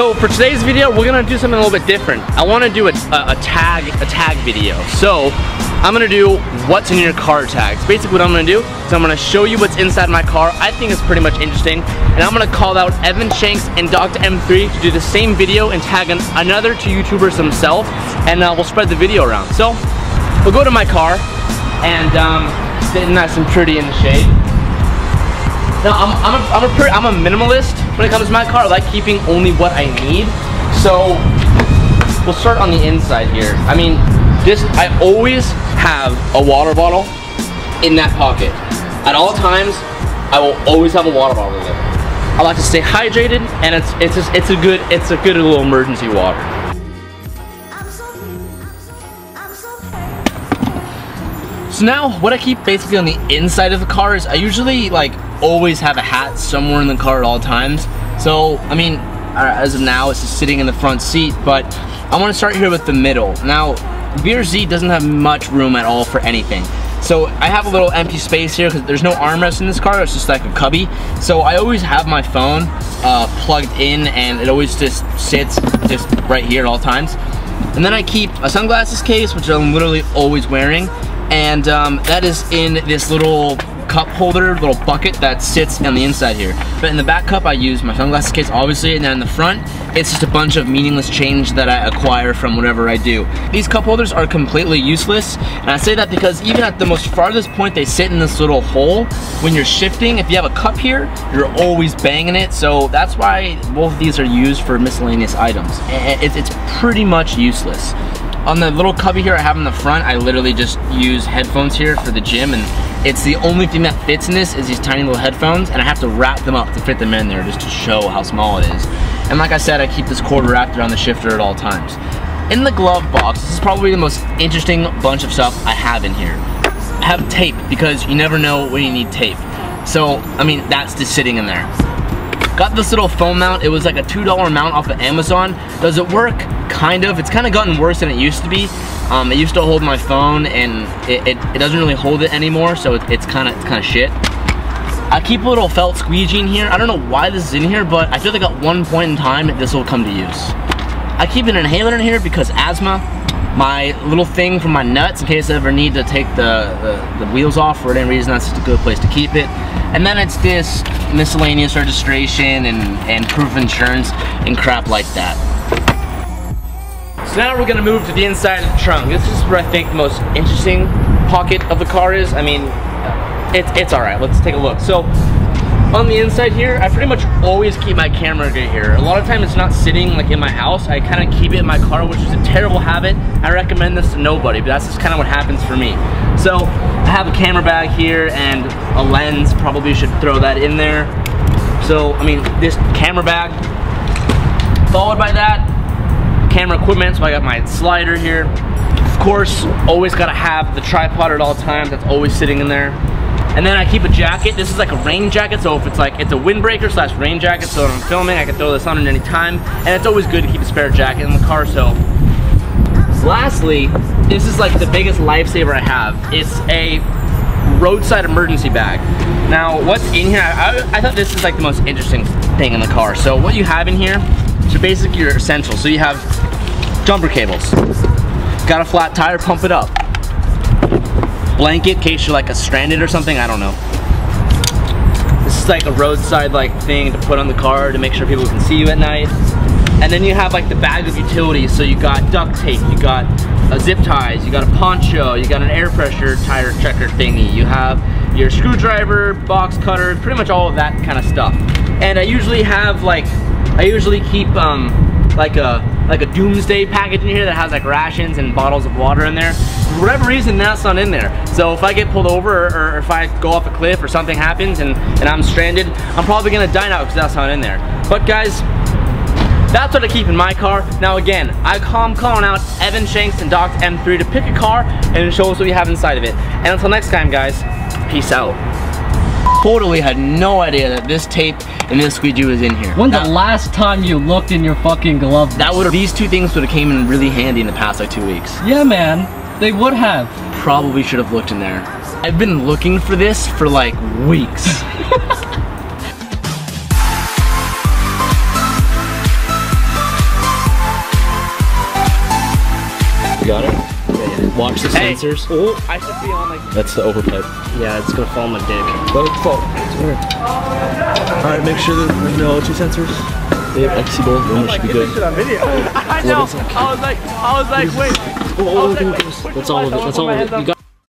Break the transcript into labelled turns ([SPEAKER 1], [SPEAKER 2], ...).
[SPEAKER 1] So for today's video, we're gonna do something a little bit different. I wanna do a, a, a tag a tag video. So I'm gonna do what's in your car tags. Basically what I'm gonna do is I'm gonna show you what's inside my car. I think it's pretty much interesting. And I'm gonna call out Evan Shanks and Dr. M3 to do the same video and tag an, another two YouTubers themselves and uh, we'll spread the video around. So we'll go to my car and um, sitting nice and pretty in the shade. Now, I'm, I'm, a, I'm, a I'm a minimalist when it comes to my car. I like keeping only what I need. So, we'll start on the inside here. I mean, this, I always have a water bottle in that pocket. At all times, I will always have a water bottle in there. I like to stay hydrated, and it's it's just, it's a good it's a good little emergency water. So now, what I keep basically on the inside of the car is I usually like always have a hat somewhere in the car at all times. So, I mean, uh, as of now, it's just sitting in the front seat, but I want to start here with the middle. Now, BRZ doesn't have much room at all for anything. So I have a little empty space here because there's no armrest in this car, it's just like a cubby. So I always have my phone uh, plugged in and it always just sits just right here at all times. And then I keep a sunglasses case, which I'm literally always wearing, and um, that is in this little cup holder, little bucket that sits on the inside here. But in the back cup, I use my sunglasses case, obviously, and then in the front, it's just a bunch of meaningless change that I acquire from whatever I do. These cup holders are completely useless, and I say that because even at the most farthest point, they sit in this little hole. When you're shifting, if you have a cup here, you're always banging it, so that's why both of these are used for miscellaneous items. It's pretty much useless. On the little cubby here I have in the front, I literally just use headphones here for the gym and it's the only thing that fits in this is these tiny little headphones and I have to wrap them up to fit them in there just to show how small it is. And like I said, I keep this cord wrapped around the shifter at all times. In the glove box, this is probably the most interesting bunch of stuff I have in here. I have tape because you never know when you need tape. So, I mean, that's just sitting in there. Got this little phone mount. It was like a $2 mount off of Amazon. Does it work? Kind of. It's kind of gotten worse than it used to be. Um, it used to hold my phone and it, it, it doesn't really hold it anymore, so it, it's kind of it's kind of shit. I keep a little felt squeegee in here. I don't know why this is in here, but I feel like at one point in time, this will come to use. I keep an inhaler in here because asthma, my little thing for my nuts in case I ever need to take the, the, the wheels off for any reason, that's just a good place to keep it. And then it's this miscellaneous registration and, and proof of insurance and crap like that. So now we're gonna move to the inside of the trunk. This is where I think the most interesting pocket of the car is. I mean, it's, it's all right, let's take a look. So on the inside here, I pretty much always keep my camera right here. A lot of time it's not sitting like in my house. I kind of keep it in my car, which is a terrible habit. I recommend this to nobody, but that's just kind of what happens for me. So I have a camera bag here and a lens, probably should throw that in there. So, I mean, this camera bag, followed by that, camera equipment, so I got my slider here. Of course, always gotta have the tripod at all times, that's always sitting in there. And then I keep a jacket. This is like a rain jacket, so if it's like, it's a windbreaker slash rain jacket, so when I'm filming, I can throw this on at any time. And it's always good to keep a spare jacket in the car, so. Lastly, this is like the biggest lifesaver I have. It's a roadside emergency bag. Now, what's in here, I, I thought this is like the most interesting thing in the car. So what you have in here, so basically your essentials. So you have jumper cables. Got a flat tire, pump it up. Blanket, in case you're like a stranded or something, I don't know. This is like a roadside like thing to put on the car to make sure people can see you at night. And then you have like the bag of utilities. So you got duct tape, you got zip ties, you got a poncho, you got an air pressure tire checker thingy, you have your screwdriver, box cutter, pretty much all of that kind of stuff. And I usually have like I usually keep um, like a like a doomsday package in here that has like rations and bottles of water in there. For whatever reason, that's not in there. So if I get pulled over or, or if I go off a cliff or something happens and, and I'm stranded, I'm probably gonna die now because that's not in there. But guys, that's what I keep in my car. Now again, I'm calling out Evan Shanks and Dr. M3 to pick a car and show us what we have inside of it. And until next time guys, peace out totally had no idea that this tape and this squeegee was in here.
[SPEAKER 2] When the last time you looked in your fucking glove?
[SPEAKER 1] That would these two things would have came in really handy in the past like two weeks.
[SPEAKER 2] Yeah, man, they would have.
[SPEAKER 1] Probably should have looked in there. I've been looking for this for like weeks.
[SPEAKER 2] got it? Watch the
[SPEAKER 1] Hey.
[SPEAKER 2] sensors.
[SPEAKER 1] Oh, I should be on like.
[SPEAKER 2] That's the overpipe.
[SPEAKER 1] Yeah, it's gonna fall on my dick.
[SPEAKER 2] Let it fall. Alright, make sure that there's no O2 sensors. They have XC bolt, then we should be good.
[SPEAKER 1] on video. I know. I was like, I was like, wait.
[SPEAKER 2] Oh, oh, oh, oh, That's all of it. That's all of it. You got